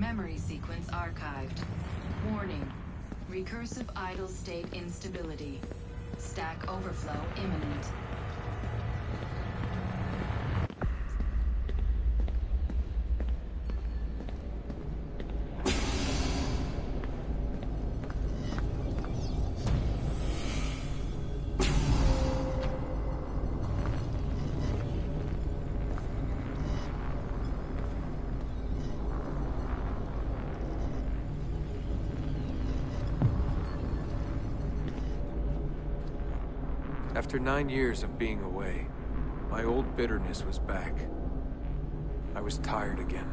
Memory sequence archived. Warning. Recursive idle state instability. Stack overflow imminent. Nine years of being away, my old bitterness was back. I was tired again.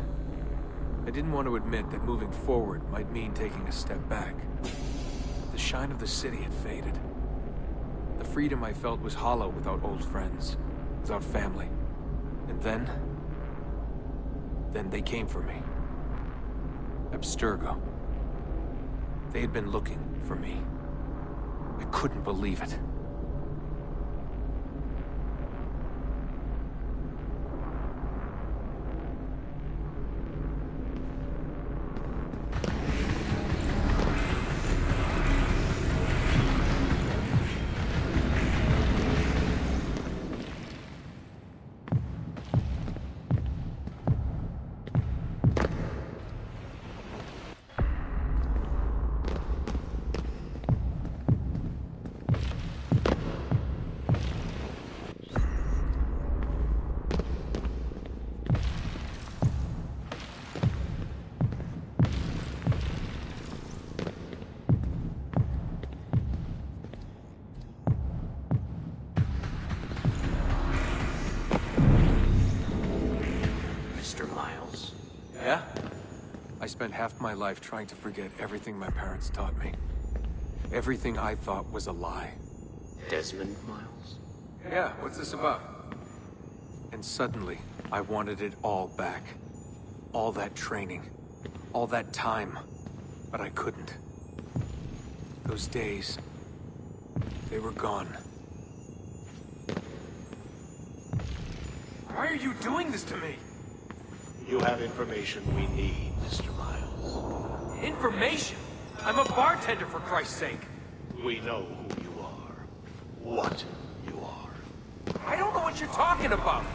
I didn't want to admit that moving forward might mean taking a step back. The shine of the city had faded. The freedom I felt was hollow without old friends, without family. And then... Then they came for me. Abstergo. They had been looking for me. I couldn't believe it. Spent half my life trying to forget everything my parents taught me. Everything I thought was a lie. Desmond Miles? Yeah, what's this about? And suddenly, I wanted it all back. All that training. All that time. But I couldn't. Those days... They were gone. Why are you doing this to me? You have information we need, Mr. Information? I'm a bartender, for Christ's sake. We know who you are. What you are. I don't know what you're talking about.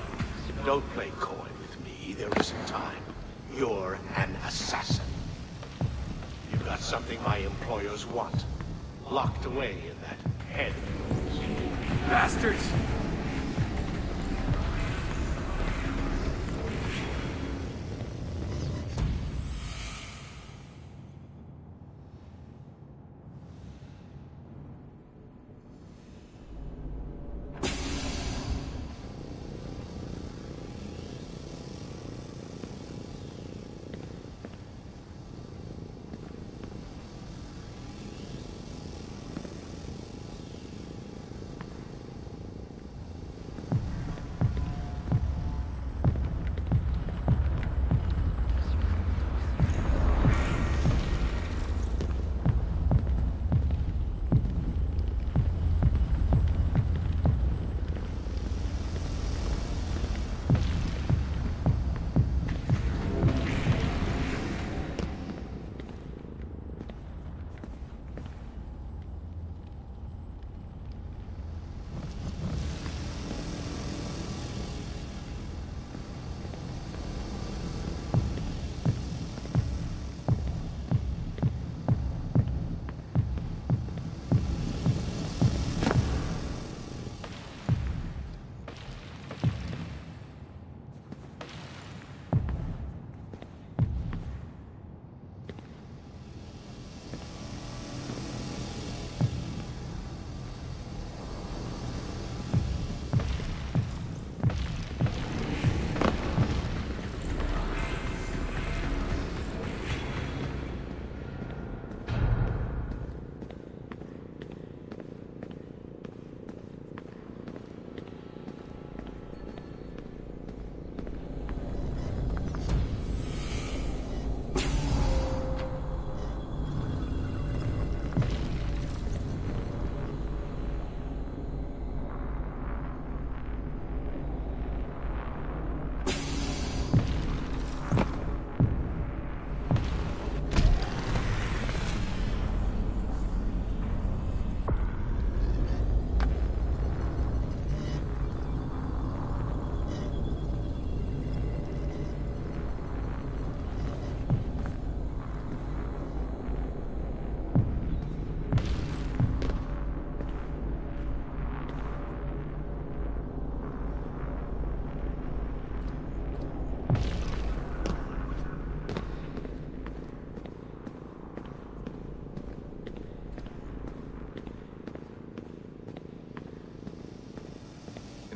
Don't play coy with me. There isn't time. You're an assassin. You've got something my employers want. Locked away in that head. Bastards!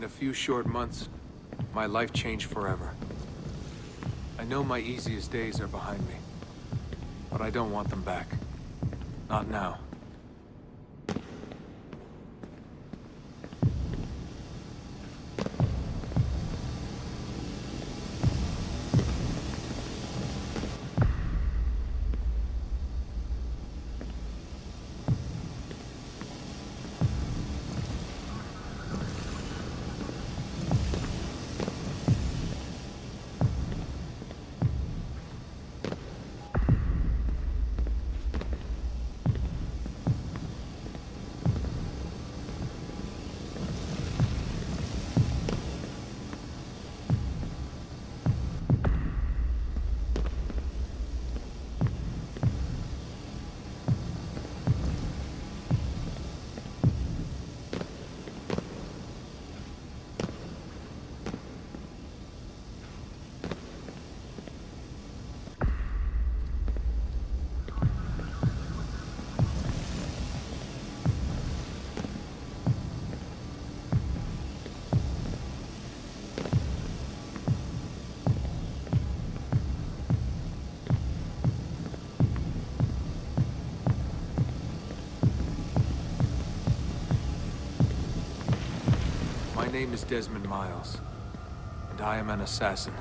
A few short months, my life changed forever. I know my easiest days are behind me, but I don't want them back. Not now. Name is Desmond Miles, and I am an assassin.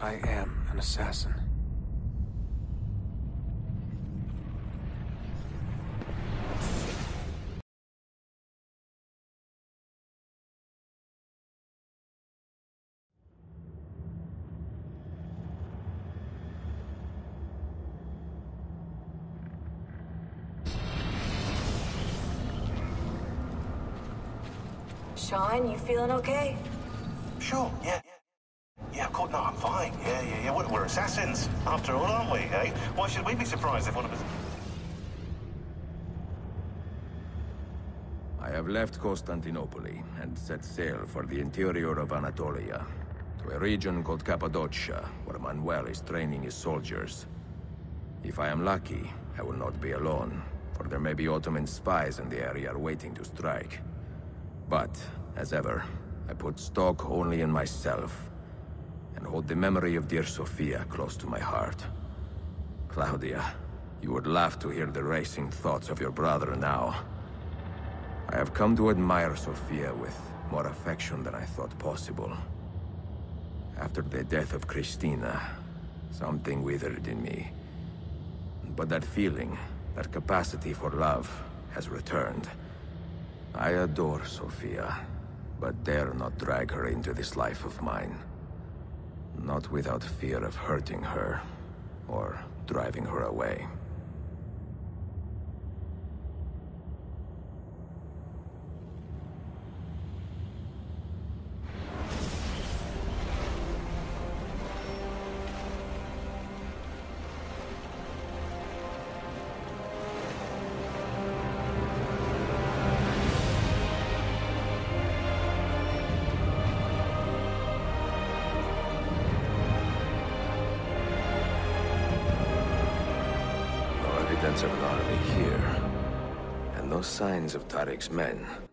I am an assassin. Feeling okay? Sure, yeah. Yeah, of course, no, I'm fine. Yeah, yeah, yeah. We're, we're assassins, after all, aren't we, eh? Why should we be surprised if one of us... I have left Constantinople and set sail for the interior of Anatolia, to a region called Cappadocia, where Manuel is training his soldiers. If I am lucky, I will not be alone, for there may be Ottoman spies in the area waiting to strike. But, as ever, I put stock only in myself, and hold the memory of dear Sophia close to my heart. Claudia, you would laugh to hear the racing thoughts of your brother now. I have come to admire Sophia with more affection than I thought possible. After the death of Cristina, something withered in me. But that feeling, that capacity for love, has returned. I adore Sophia, but dare not drag her into this life of mine. Not without fear of hurting her, or driving her away. Tarik's men.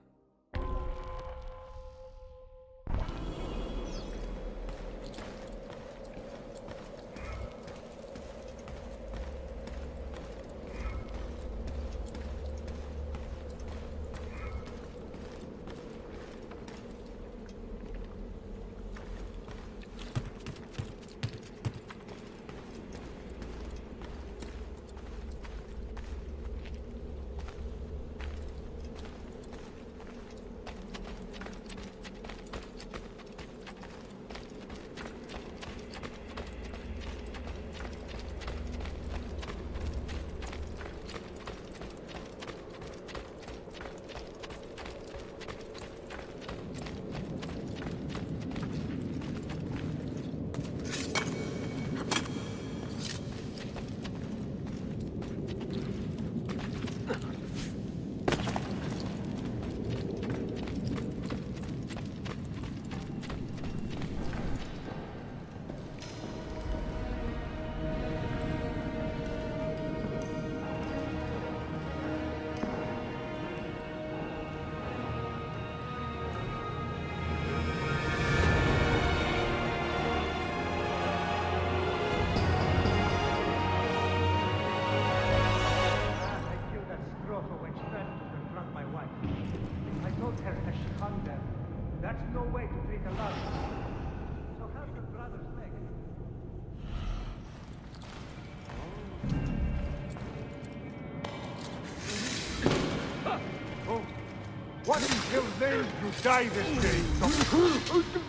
Hell's name you die this day?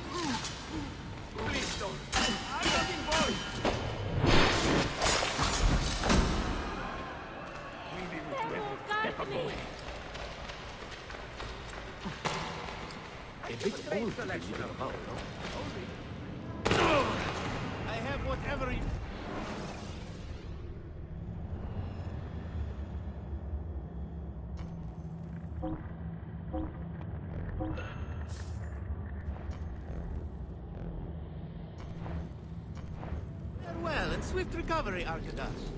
swift recovery, Arcadas.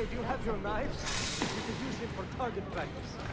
Okay, do you have your knives? You could use them for target practice.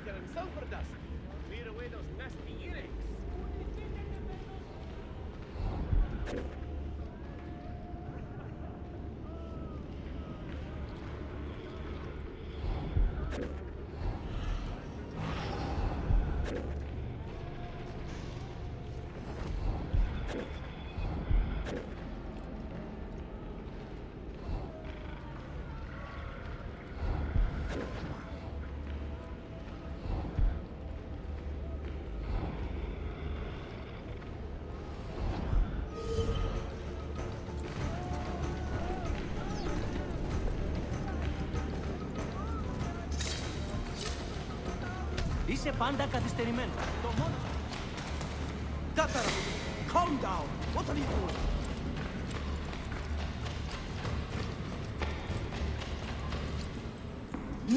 Moisture and sulfur dust. Clear away those nasty earaches. είσαι πάντα. Το μόνο... Calm down. What are you doing?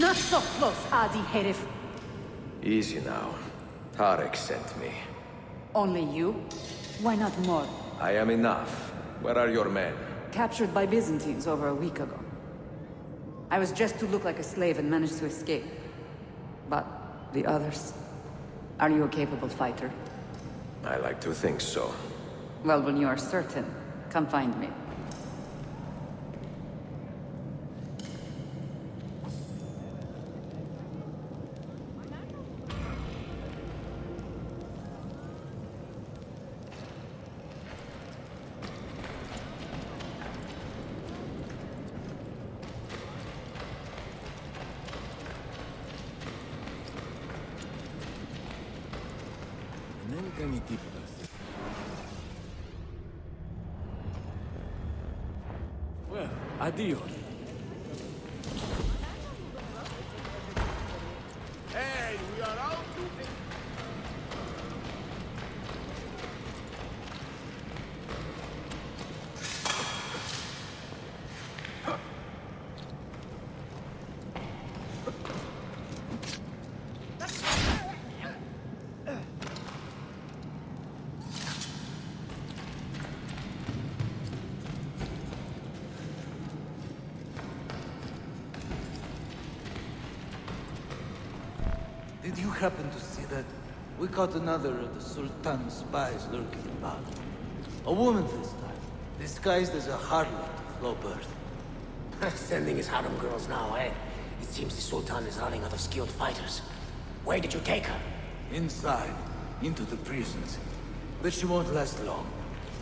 Not so close, Adi Herif. Easy now. Tarik sent me. Only you? Why not more? I am enough. Where are your men? Captured by Byzantines over a week ago. I was dressed to look like a slave and managed to escape. The others... Are you a capable fighter? I like to think so. Well, when you are certain, come find me. Well, caught another of the Sultan's spies lurking about. A woman this time, disguised as a harlot of low birth. Sending his harem girls now, eh? It seems the Sultan is running out of skilled fighters. Where did you take her? Inside, into the prisons. But she won't last long.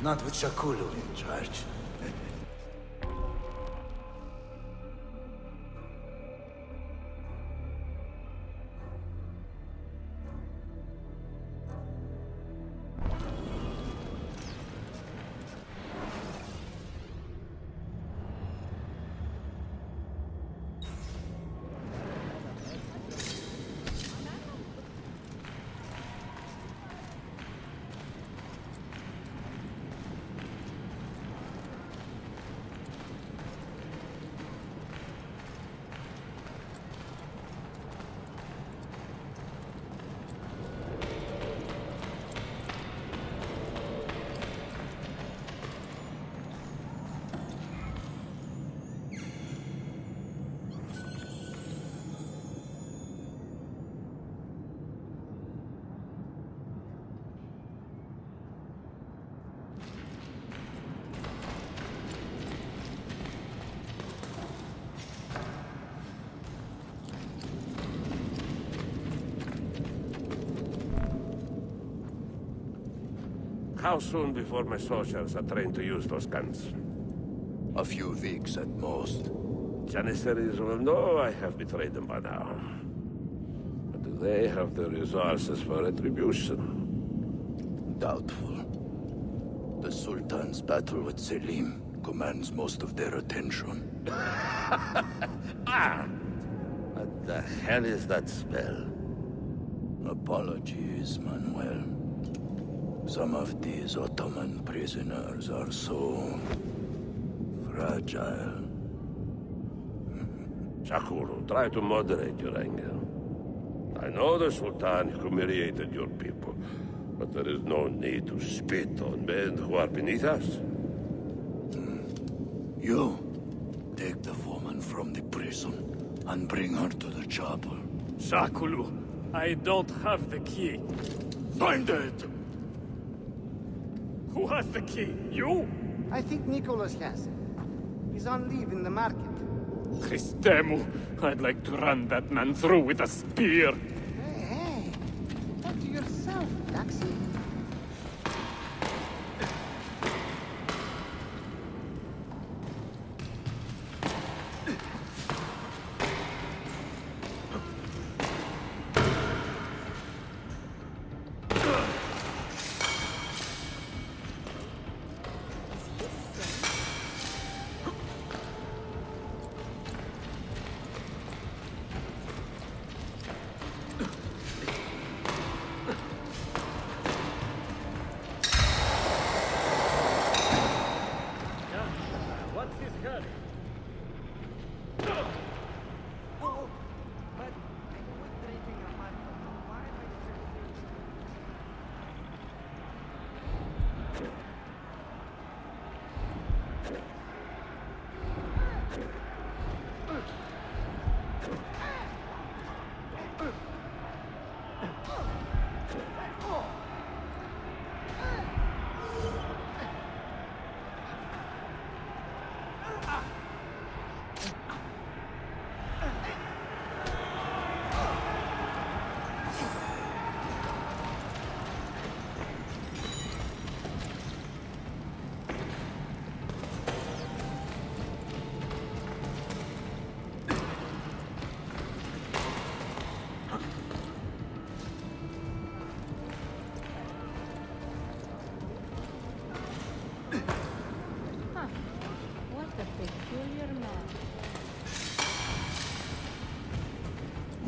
Not with Shahkulu in charge. How soon before my soldiers are trained to use those guns? A few weeks at most. Janissaries will know I have betrayed them by now. But do they have the resources for retribution? Doubtful. The Sultan's battle with Selim commands most of their attention. ah! What the hell is that spell? Apologies, Manuel. Some of these Ottoman prisoners are so... fragile. Shahkulu, try to moderate your anger. I know the Sultan humiliated your people, but there is no need to spit on men who are beneath us. Hmm. You, take the woman from the prison and bring her to the chapel. Shahkulu, I don't have the key. Find it! Who has the key? You? I think Nicholas has it. He's on leave in the market. Christemu, I'd like to run that man through with a spear.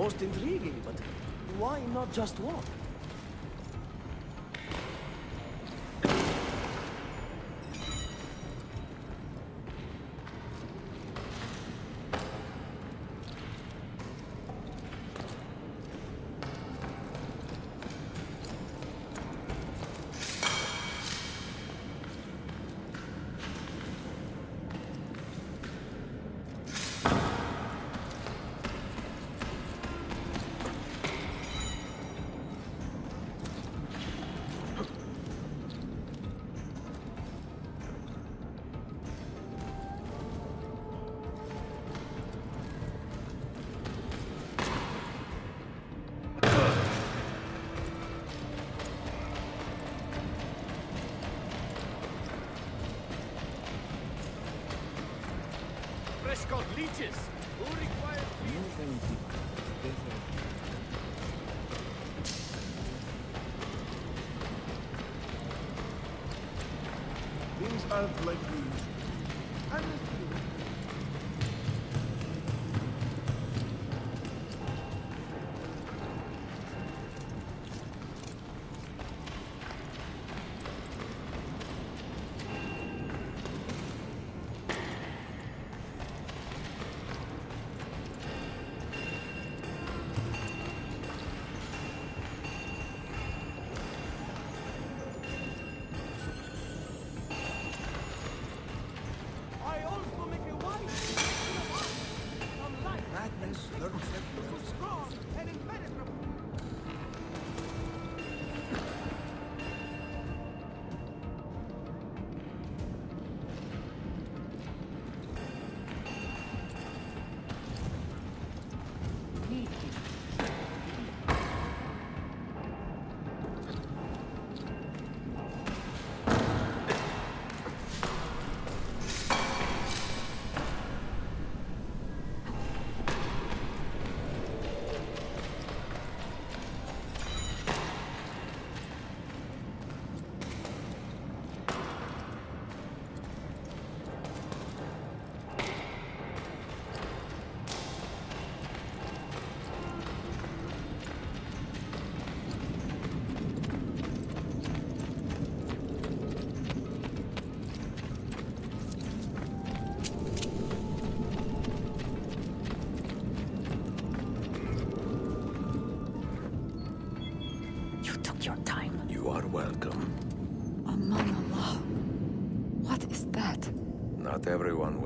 most intriguing, but why not just one?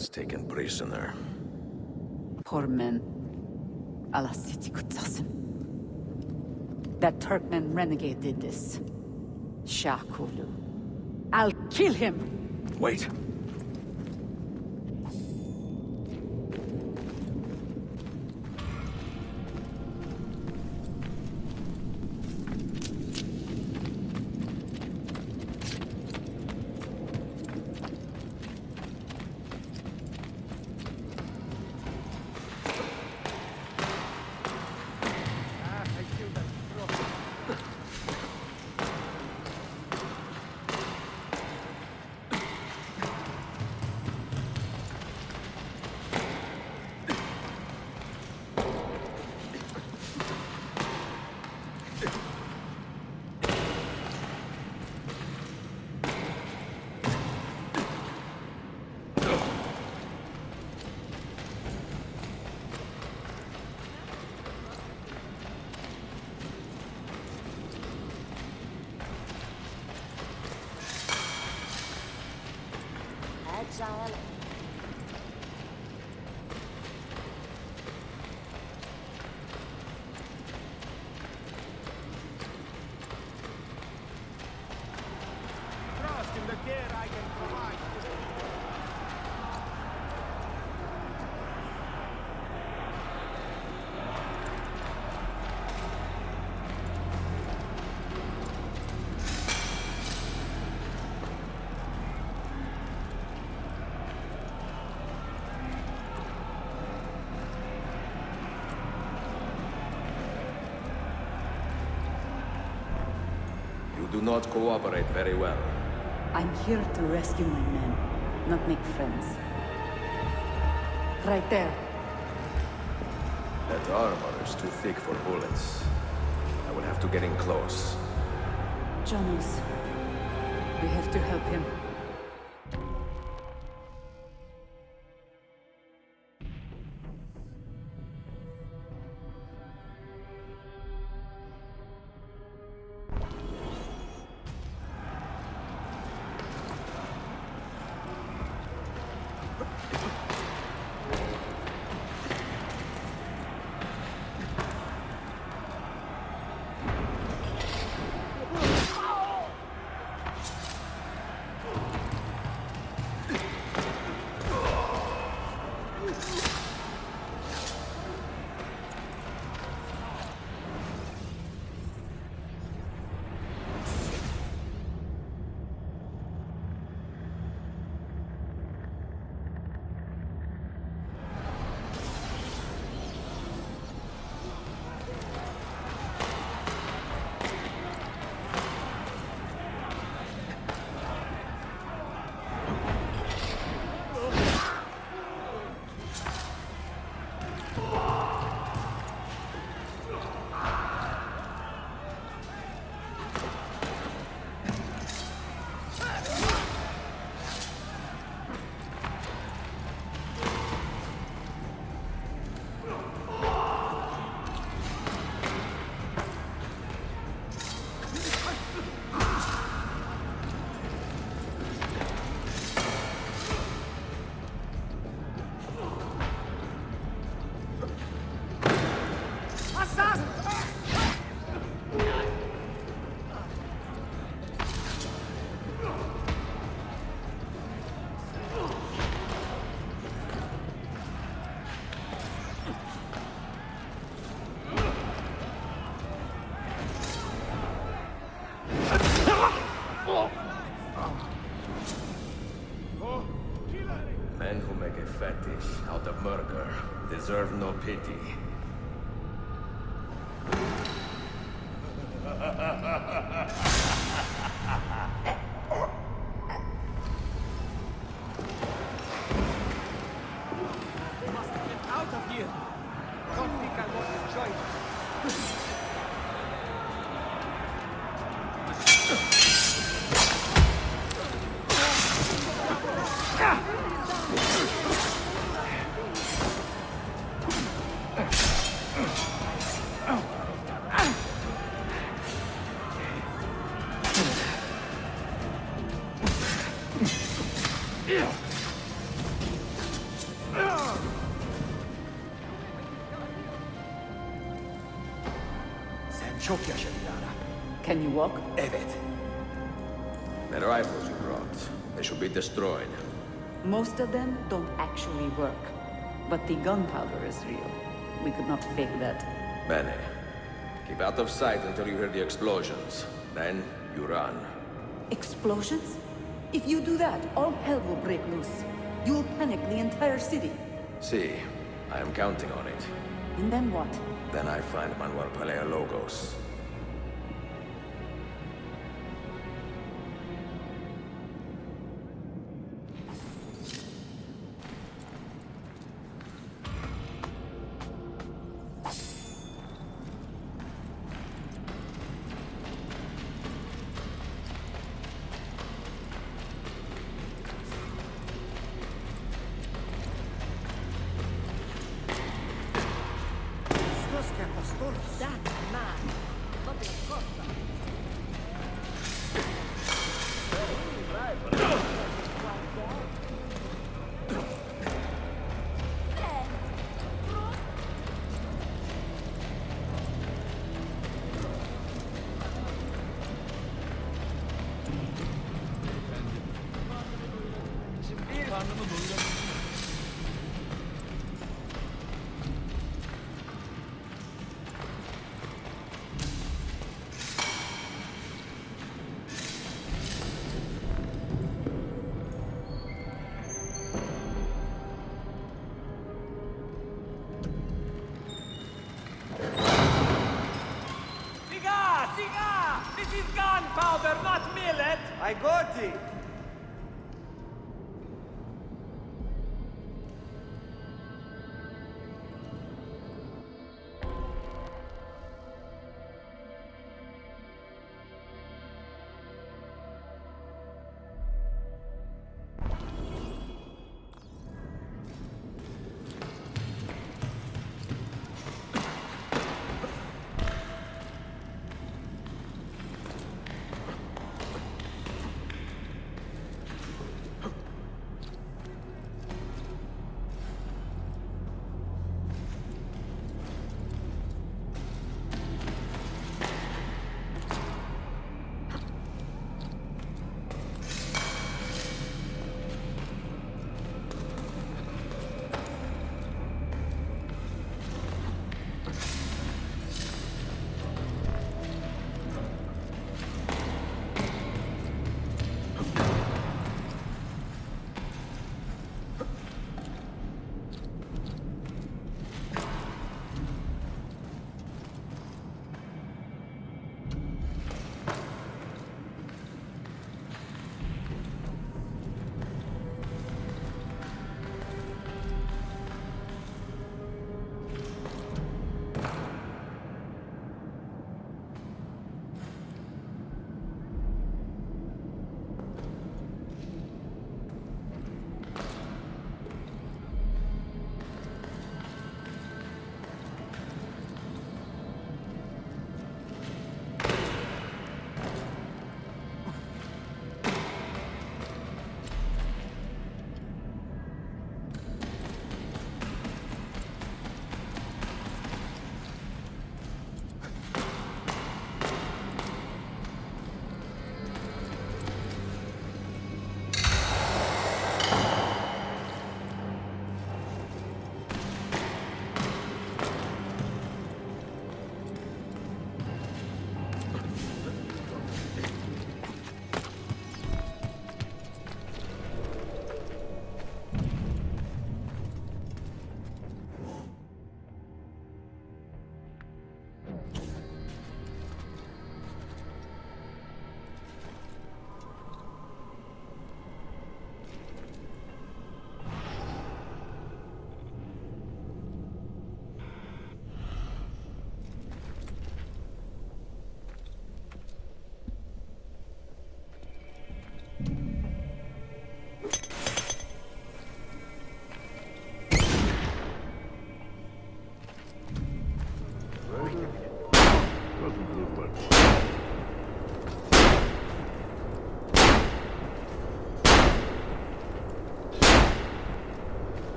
Has taken prisoner. Poor men. Allah city That Turkmen renegade did this. Shahkulu. I'll kill him! Wait! Not cooperate very well. I'm here to rescue my men, not make friends. Right there. That armor is too thick for bullets. I will have to get in close. Jonas, we have to help him. Deserve no pity. Çok. Can you walk? Evet. The rifles you brought, they should be destroyed. Most of them don't actually work. But the gunpowder is real. We could not fake that. Bene. Keep out of sight until you hear the explosions. Then, you run. Explosions? If you do that, all hell will break loose. You'll panic the entire city. See, si. I am counting on it. And then what? Then I find Manuel Palaiologos.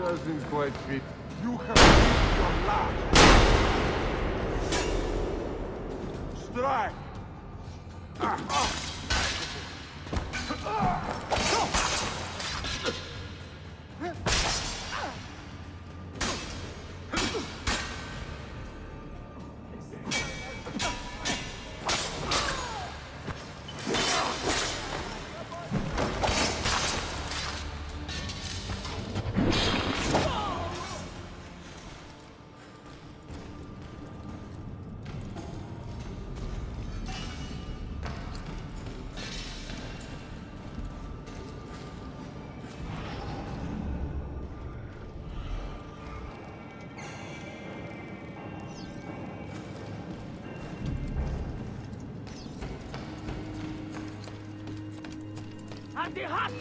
Doesn't quite fit. You have reached your last. Strike! Ah, ah.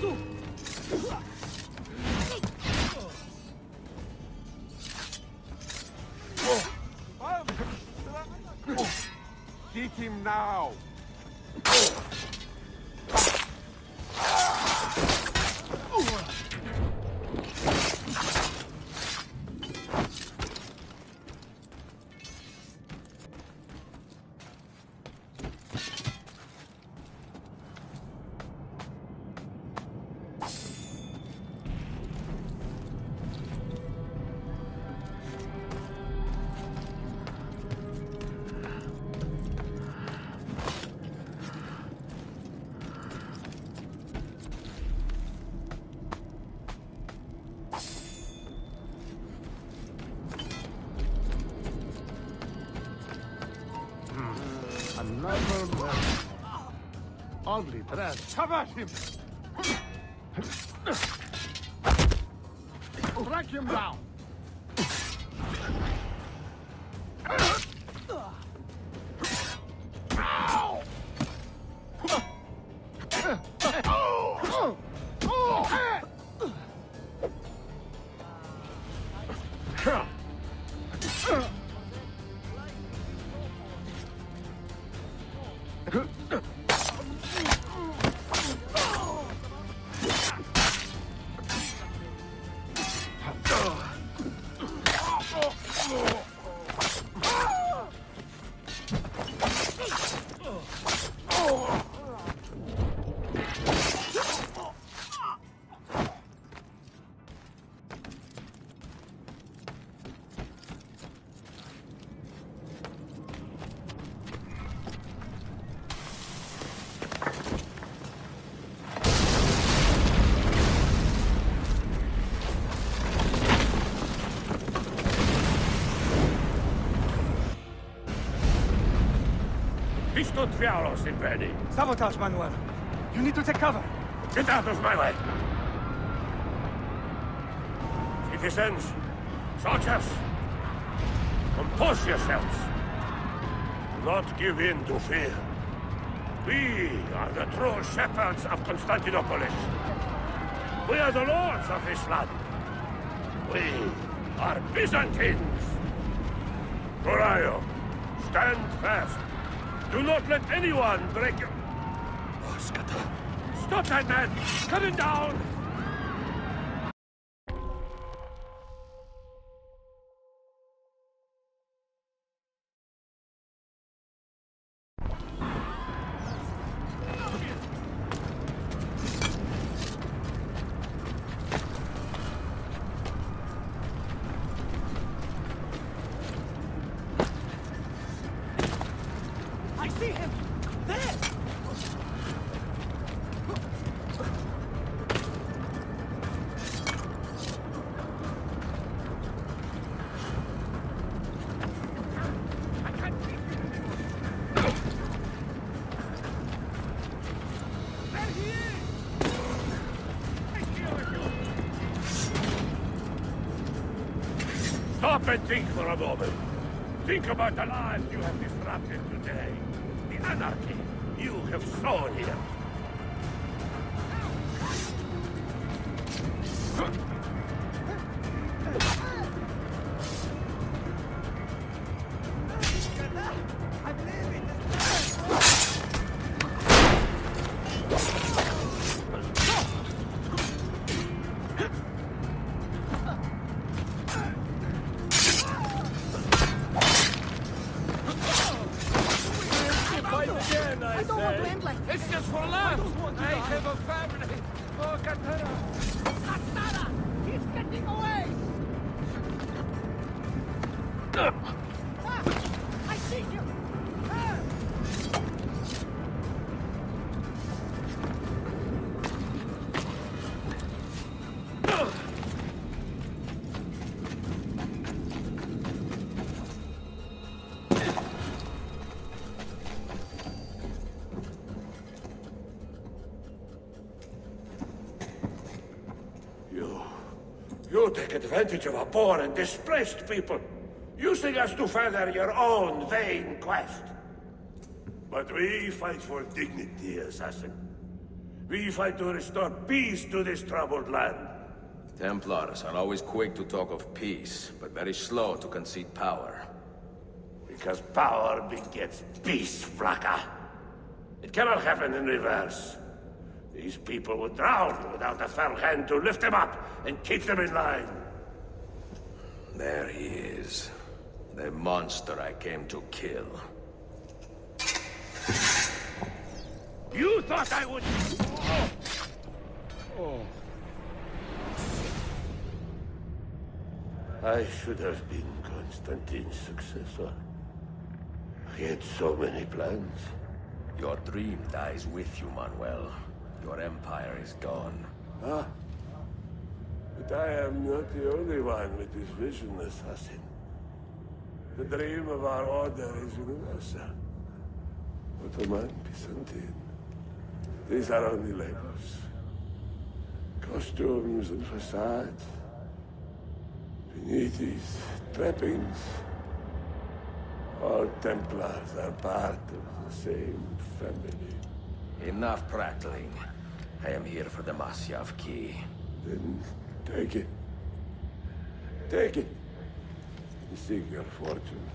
そ。Oddly dressed. Cover him! Track him down! Visto Tvialos in Veni. Sabotage, Manuel. You need to take cover. Get out of my way! Citizens, soldiers, compose yourselves. Do not give in to fear. We are the true shepherds of Constantinopolis. We are the lords of this land. We are Byzantines. Corayo, stand fast. Do not let anyone break your... Oh. Stop that man! Him down! Stop and think for a moment. Think about the You take advantage of a poor and displaced people, using us to further your own vain quest. But we fight for dignity, assassin. We fight to restore peace to this troubled land. Templars are always quick to talk of peace, but very slow to concede power. Because power begets peace, Flaka. It cannot happen in reverse. These people would drown without a firm hand to lift them up and keep them in line. There he is. The monster I came to kill. You thought I would... Oh. Oh. I should have been Constantine's successor. He had so many plans. Your dream dies with you, Manuel. Your empire is gone. Ah. But I am not the only one with this vision, assassin. The dream of our order is universal. Ottoman, Byzantine. These are only labels. Costumes and facades. Beneath these trappings, all Templars are part of the same family. Enough prattling. I am here for the Masyaf key. Then take it. Take it. And seek your fortune.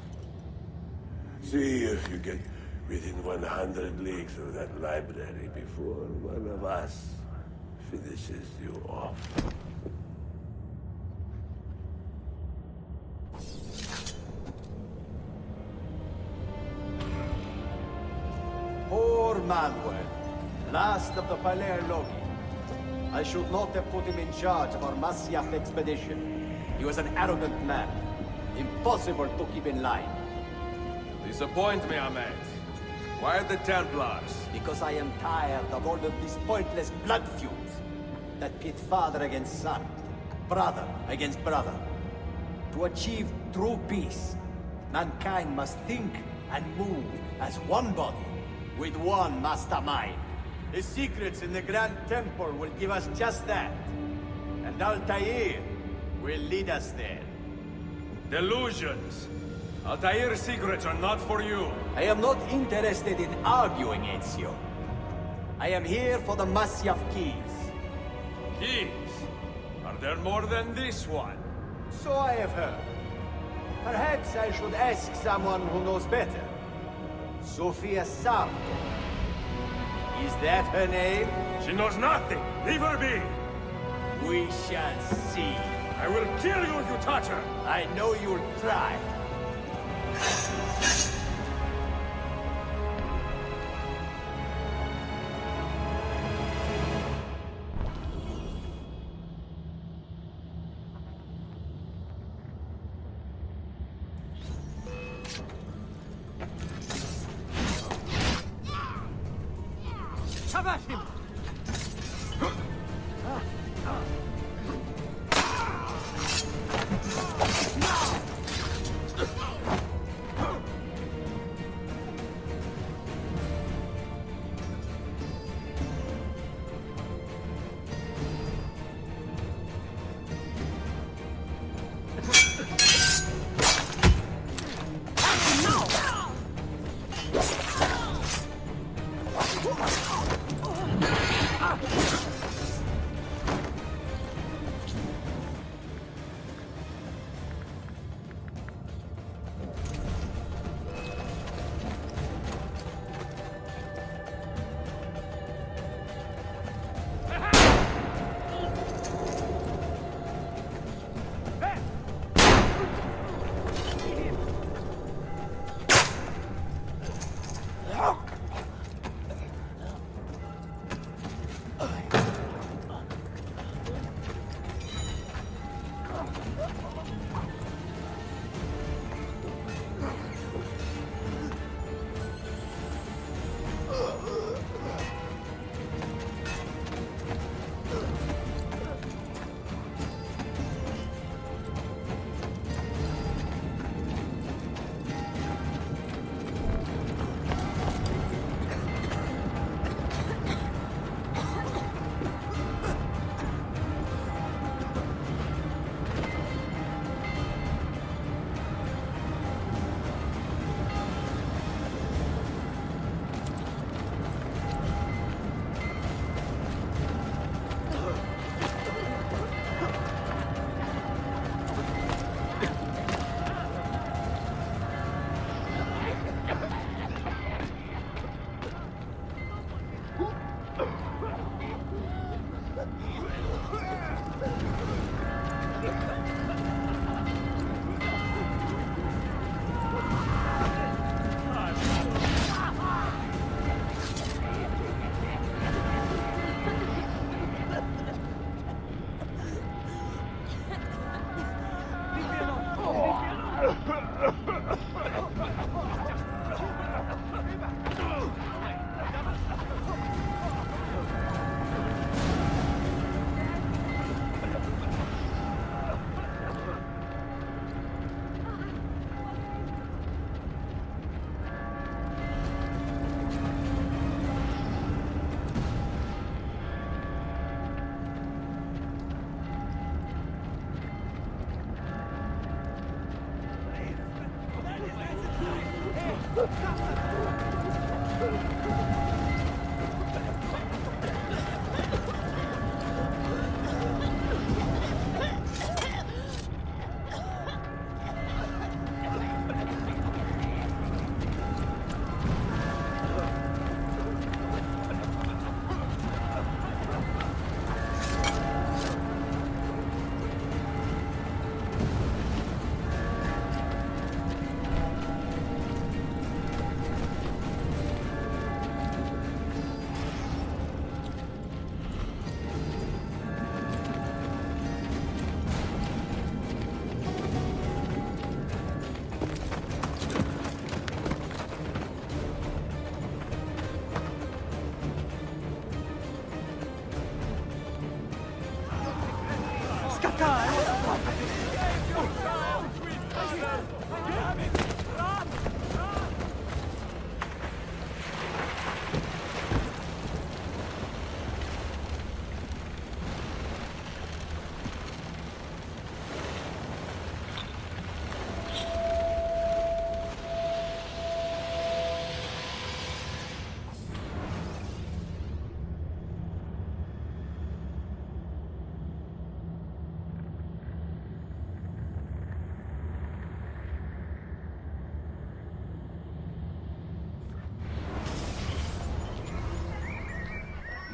See if you get within 100 leagues of that library before one of us finishes you off. Poor Manuel, last of the Palaiologi. I should not have put him in charge of our Masyaf expedition. He was an arrogant man. Impossible to keep in line. Disappoint me, Ahmed. Why the Templars? Because I am tired of all of these pointless blood feuds that pit father against son, brother against brother. To achieve true peace, mankind must think and move as one body, with one mastermind. The secrets in the Grand Temple will give us just that. And Altair will lead us there. Delusions. Altair's secrets are not for you. I am not interested in arguing, Ezio. I am here for the Masyaf keys. Keys? Are there more than this one? So I have heard. Perhaps I should ask someone who knows better. Sofia Sartor. Is that her name? She knows nothing! Leave her be! We shall see. I will kill you if you touch her! I know you'll try.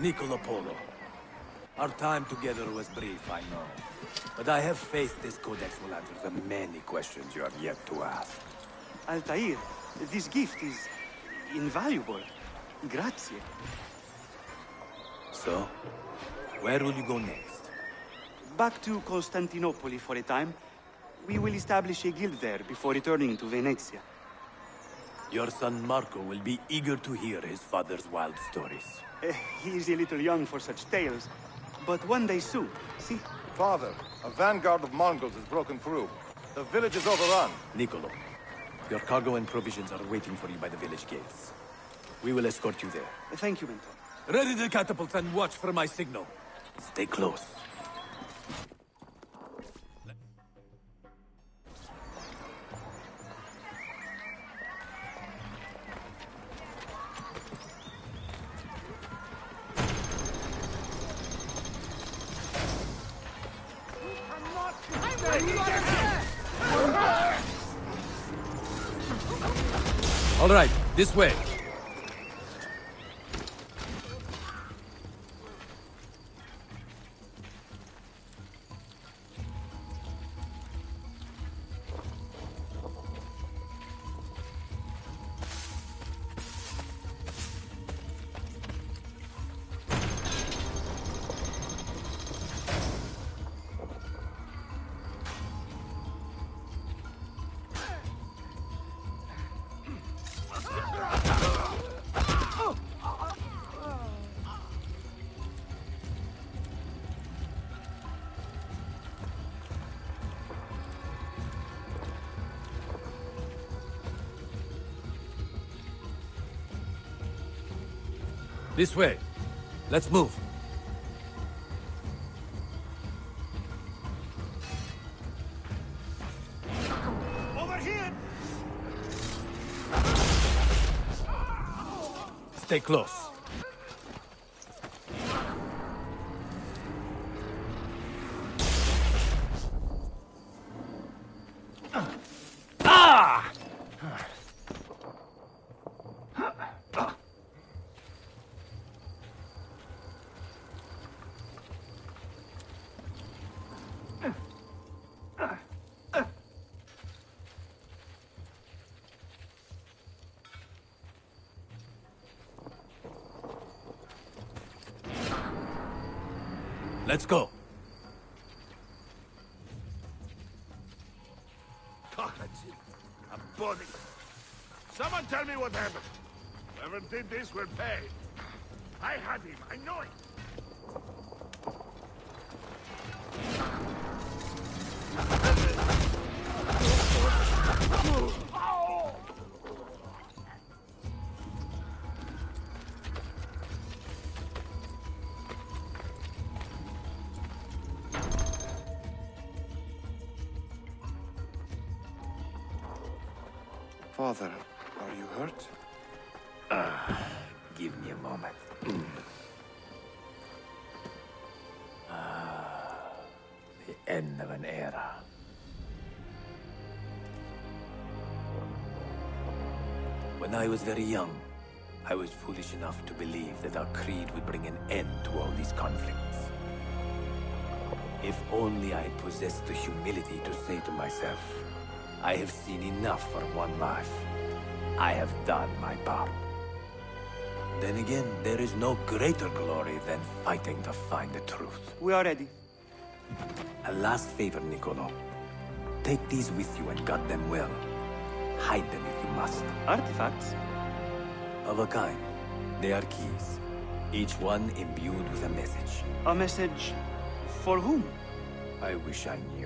Niccolo Polo. Our time together was brief, I know. But I have faith this codex will answer the many questions you have yet to ask. Altair, this gift is invaluable. Grazie. So, where will you go next? Back to Constantinople for a time. We will establish a guild there before returning to Venezia. Your son Marco will be eager to hear his father's wild stories. He is a little young for such tales, but one day soon, see? Father, a vanguard of Mongols has broken through. The village is overrun. Niccolo, your cargo and provisions are waiting for you by the village gates. We will escort you there. Thank you, Mentor. Ready the catapults and watch for my signal. Stay close. All right, this way. This way. Let's move. Over here! Stay close. Tell me what happened. Whoever did this will pay. I had him. I know it. Father, Are you hurt? Ah, give me a moment. ah, the end of an era. When I was very young, I was foolish enough to believe that our creed would bring an end to all these conflicts. If only I had possessed the humility to say to myself, I have seen enough for one life. I have done my part. Then again, there is no greater glory than fighting to find the truth. We are ready. A last favor, Niccolo. Take these with you and guard them well. Hide them if you must. Artifacts? Of a kind. They are keys. Each one imbued with a message. A message for whom? I wish I knew.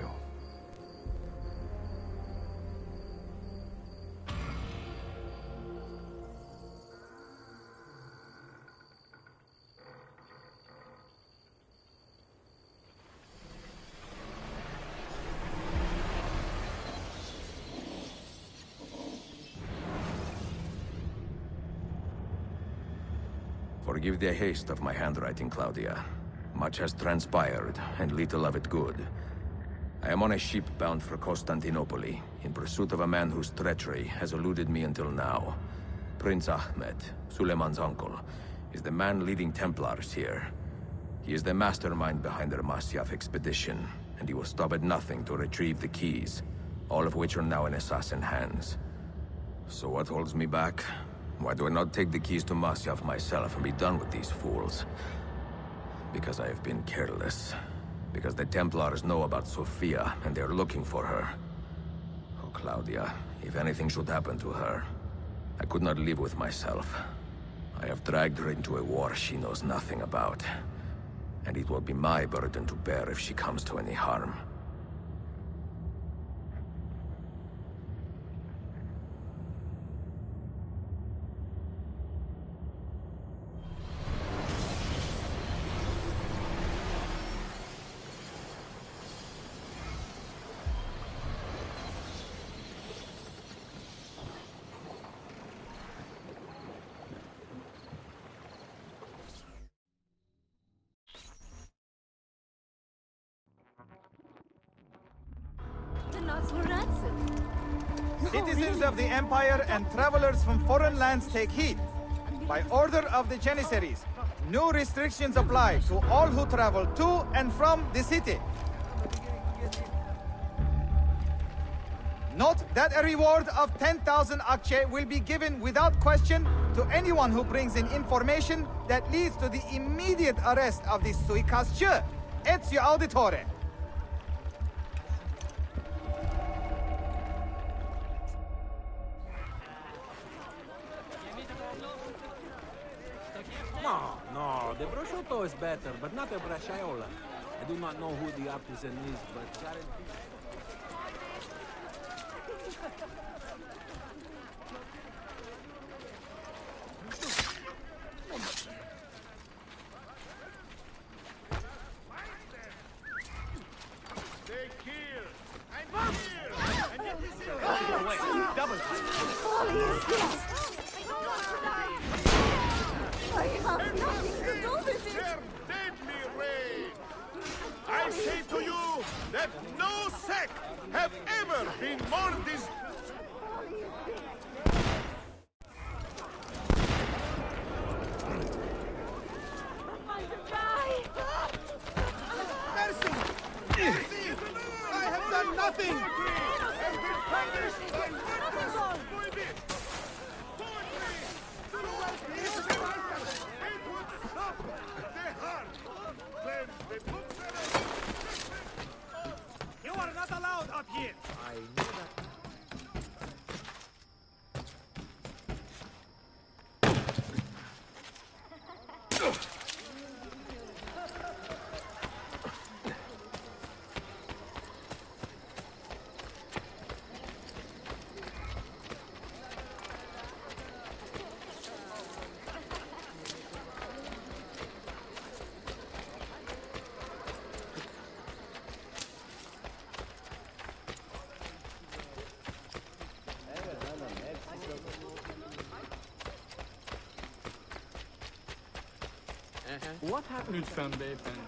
Forgive the haste of my handwriting, Claudia. Much has transpired, and little of it good. I am on a ship bound for Constantinople, in pursuit of a man whose treachery has eluded me until now. Prince Ahmed, Suleiman's uncle, is the man leading Templars here. He is the mastermind behind the Masyaf expedition, and he will stop at nothing to retrieve the keys, all of which are now in assassin hands. So what holds me back? Why do I not take the keys to Masyaf myself and be done with these fools? Because I have been careless. Because the Templars know about Sofia, and they are looking for her. Oh, Claudia, if anything should happen to her, I could not live with myself. I have dragged her into a war she knows nothing about. And it will be my burden to bear if she comes to any harm. Travelers from foreign lands take heed. By order of the Janissaries, new restrictions apply to all who travel to and from the city. Note that a reward of 10,000 akçe will be given without question to anyone who brings in information that leads to the immediate arrest of the suikastçı, Ezio Auditore. Better, but not a bracciaiola. I do not know who the artisan is, but guarantee... They kill and kill, and yet we still Double Folly is this! I have nothing to do with it! Their deadly rage. I say to you that no sect have ever been more dis... Mercy! Mercy! I have done nothing! What happened? Assassin dogs!